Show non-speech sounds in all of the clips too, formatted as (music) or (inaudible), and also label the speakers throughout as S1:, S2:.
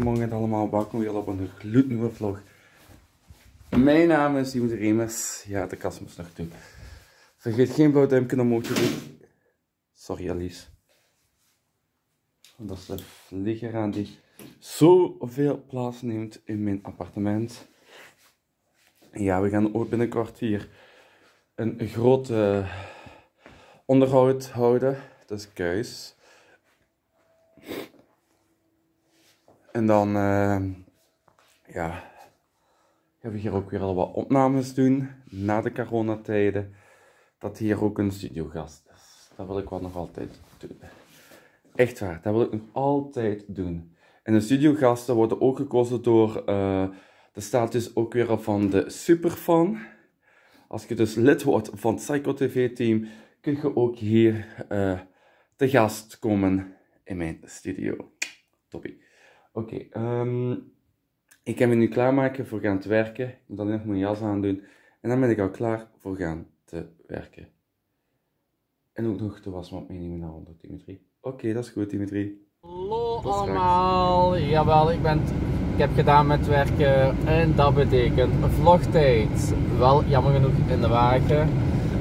S1: welkom weer op een gloednieuwe vlog. Mijn naam is Jeroen Remes. Ja, de kast moest nog toe. Vergeet geen blauw duimpje omhoog te doen. Sorry Alice. Dat is de vlieger aan die zoveel plaats neemt in mijn appartement. Ja, we gaan ook binnenkort hier een grote onderhoud houden. Dat is kuis. En dan, uh, ja, gaan we hier ook weer al wat opnames doen na de coronatijden. Dat hier ook een studiogast is. Dat wil ik wel nog altijd doen. Echt waar, dat wil ik nog altijd doen. En de studiogasten worden ook gekozen door uh, de status ook weer van de superfan. Als je dus lid wordt van het Psycho TV team, kun je ook hier uh, te gast komen in mijn studio. Toppie. Oké, okay, um, ehm, ik ga me nu klaarmaken voor gaan te werken. Ik moet dan nog mijn jas aandoen. En dan ben ik al klaar voor gaan te werken. En ook nog de wasmand meenemen naar onder Dimitri. Oké, okay, dat is goed Dimitri.
S2: Hallo allemaal, jawel ik ben ik heb gedaan met werken en dat betekent vlogtijd. Wel jammer genoeg in de wagen,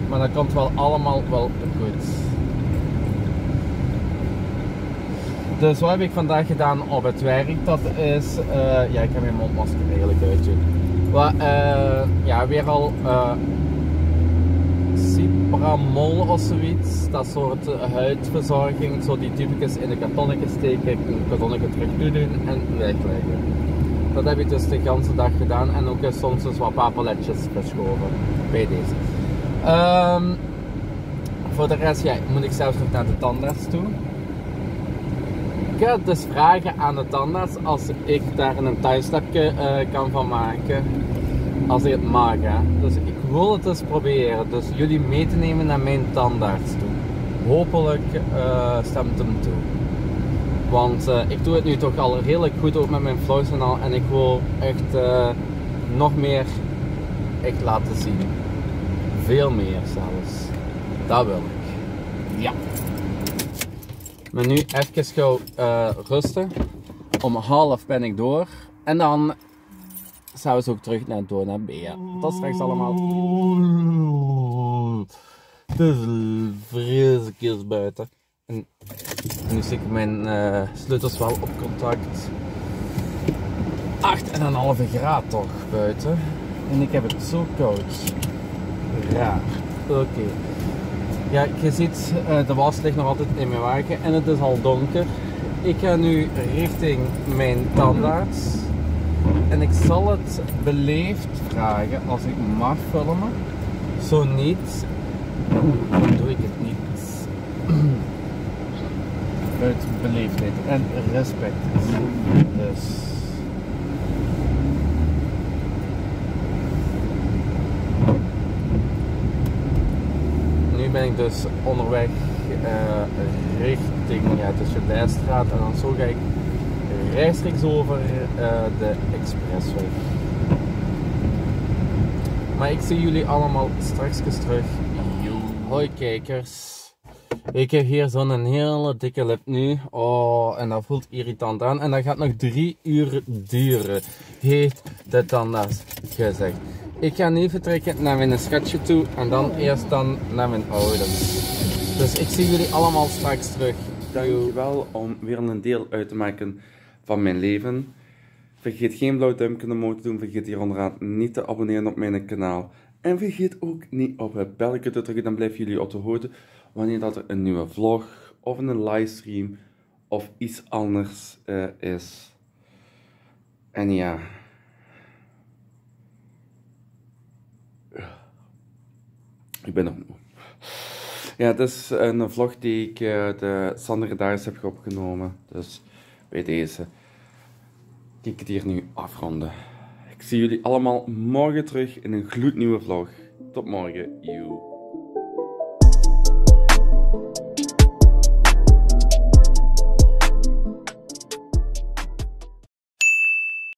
S2: maar dat komt wel allemaal wel goed. Dus wat heb ik vandaag gedaan op het werk? Dat is, uh, ja ik heb mijn mondmasker eigenlijk uitdoen. Wat, uh, ja, weer al uh, Cipramol of zoiets. Dat soort huidverzorging, zo die typicus in de kartonnetje steken, een kartonnetje terug doen en wegleggen. Dat heb ik dus de hele dag gedaan en ook soms dus wat papeletjes verschoven bij deze. Um, voor de rest ja, moet ik zelfs nog naar de tandarts toe ga dus vragen aan de tandarts als ik daar een thuisstapje uh, kan van maken. Als ik het mag. Hè. Dus ik wil het eens proberen. Dus jullie mee te nemen naar mijn tandarts toe. Hopelijk uh, stemt hem toe. Want uh, ik doe het nu toch al redelijk goed ook met mijn vlogs en al. En ik wil echt nog meer echt laten zien. Veel meer zelfs. Dat wil ik. Ja. Maar nu even gauw uh, rusten. Om half ben ik door. En dan zouden ze ook terug naar door naar B. Dat straks allemaal. Het is vreselijk buiten. En nu zit ik mijn uh, sleutels wel op contact. 8,5 graad toch buiten. En ik heb het zo koud. Raar. Oké. Ja, je ziet, uh, de was ligt nog altijd in mijn wagen en het is al donker. Ik ga nu richting mijn tandarts. En ik zal het beleefd vragen als ik mag filmen. Zo niet, dan doe ik het niet. (clears throat) Uit beleefdheid en respect. Dus... ben ik dus onderweg uh, richting ja, tussen en dan zo ga ik rechtstreeks over uh, de expressweg. Maar ik zie jullie allemaal straks terug. Hoi kijkers. Ik heb hier zo'n hele dikke lip nu. Oh, en dat voelt irritant aan. En dat gaat nog drie uur duren. Heeft de tandarts gezegd. Ik ga nu vertrekken naar mijn schatje toe en dan eerst dan naar mijn ouders. Dus ik zie jullie allemaal straks terug.
S1: Dankjewel om weer een deel uit te maken van mijn leven. Vergeet geen blauw duimpje omhoog te doen. Vergeet hier onderaan niet te abonneren op mijn kanaal. En vergeet ook niet op het belletje te drukken. Dan blijven jullie op de hoogte wanneer dat er een nieuwe vlog of een livestream of iets anders uh, is. En ja... Ik ben nog moe. Ja, het is een vlog die ik uh, de Sander heb opgenomen. Dus bij deze ga ik het hier nu afronden. Ik zie jullie allemaal morgen terug in een gloednieuwe vlog. Tot morgen, you.